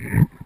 Mm-hmm.